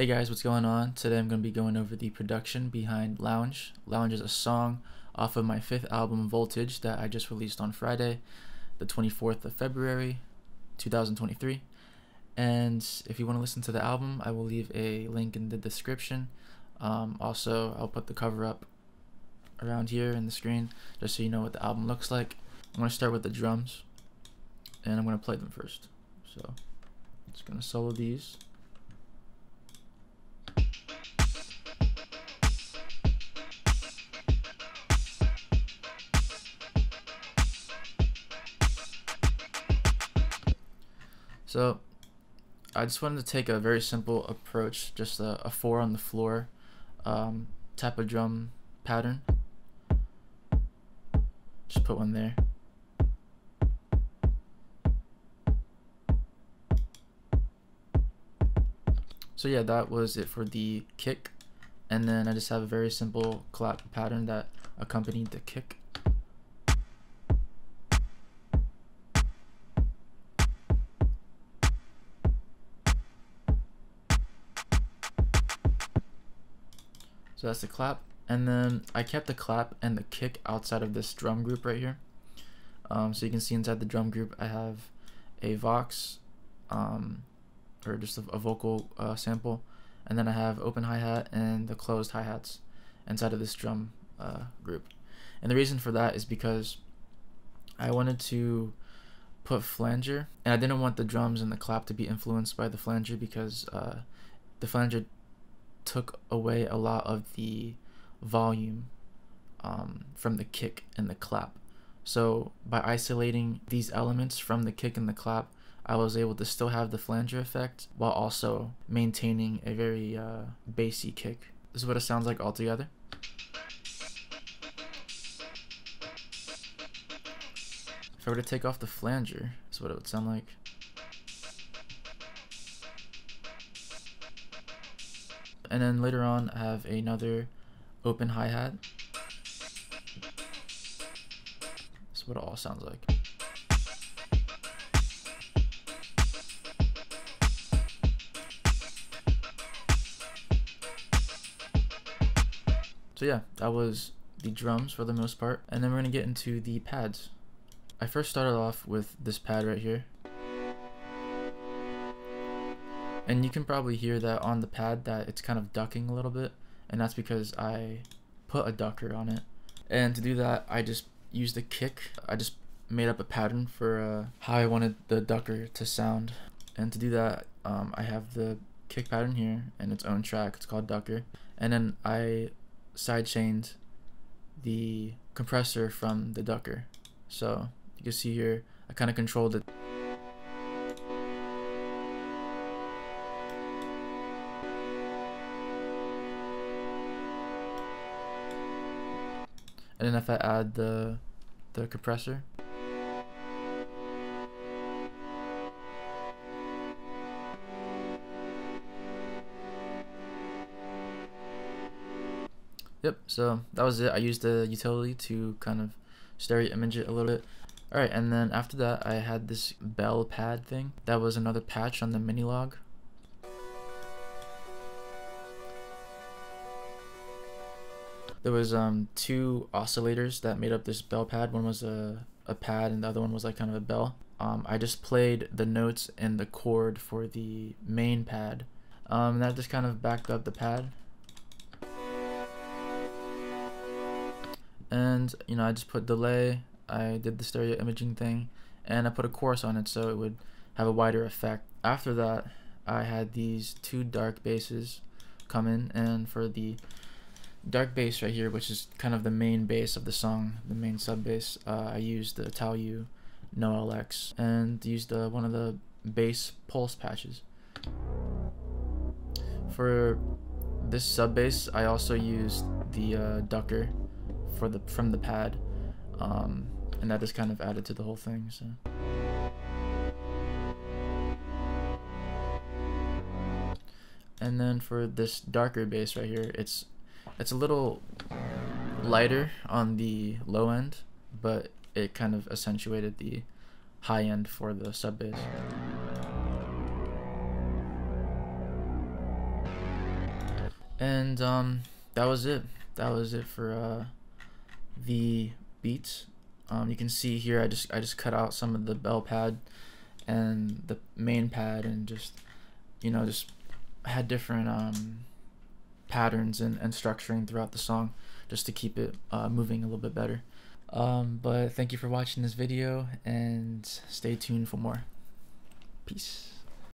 Hey guys, what's going on? Today I'm going to be going over the production behind Lounge. Lounge is a song off of my fifth album, Voltage, that I just released on Friday, the 24th of February, 2023. And if you want to listen to the album, I will leave a link in the description. Um, also, I'll put the cover up around here in the screen just so you know what the album looks like. I'm going to start with the drums and I'm going to play them first. So, I'm just going to solo these. So I just wanted to take a very simple approach, just a, a four on the floor um, type of drum pattern. Just put one there. So yeah, that was it for the kick. And then I just have a very simple clap pattern that accompanied the kick. So that's the clap. And then I kept the clap and the kick outside of this drum group right here. Um, so you can see inside the drum group I have a Vox, um, or just a, a vocal uh, sample. And then I have open hi-hat and the closed hi-hats inside of this drum uh, group. And the reason for that is because I wanted to put flanger and I didn't want the drums and the clap to be influenced by the flanger because uh, the flanger took away a lot of the volume um, from the kick and the clap. So by isolating these elements from the kick and the clap, I was able to still have the flanger effect while also maintaining a very uh, bassy kick. This is what it sounds like all together. If I were to take off the flanger, this is what it would sound like. And then later on, I have another open hi-hat. That's what it all sounds like. So yeah, that was the drums for the most part. And then we're to get into the pads. I first started off with this pad right here. And you can probably hear that on the pad that it's kind of ducking a little bit. And that's because I put a ducker on it. And to do that, I just used the kick. I just made up a pattern for uh, how I wanted the ducker to sound. And to do that, um, I have the kick pattern here and its own track. It's called ducker. And then I sidechained the compressor from the ducker. So you can see here, I kind of controlled it. And then if I add the the compressor. Yep, so that was it. I used the utility to kind of stereo image it a little bit. Alright, and then after that I had this bell pad thing. That was another patch on the Minilogue. There was um two oscillators that made up this bell pad. One was a a pad and the other one was like kind of a bell. Um, I just played the notes and the chord for the main pad. Um, that just kind of backed up the pad. And you know, I just put delay. I did the stereo imaging thing, and I put a chorus on it so it would have a wider effect. After that, I had these two dark basses come in, and for the dark bass right here, which is kind of the main bass of the song, the main sub bass. Uh, I used the Taoyu No LX and used uh, one of the bass pulse patches. For this sub bass, I also used the uh, ducker for the from the pad, um, and just kind of added to the whole thing. So. And then for this darker bass right here, it's it's a little lighter on the low end, but it kind of accentuated the high end for the sub bass. and um, that was it. That was it for uh, the beats. Um, you can see here I just I just cut out some of the bell pad and the main pad and just you know just had different um, patterns and, and structuring throughout the song just to keep it uh, moving a little bit better. Um, but thank you for watching this video and stay tuned for more. Peace.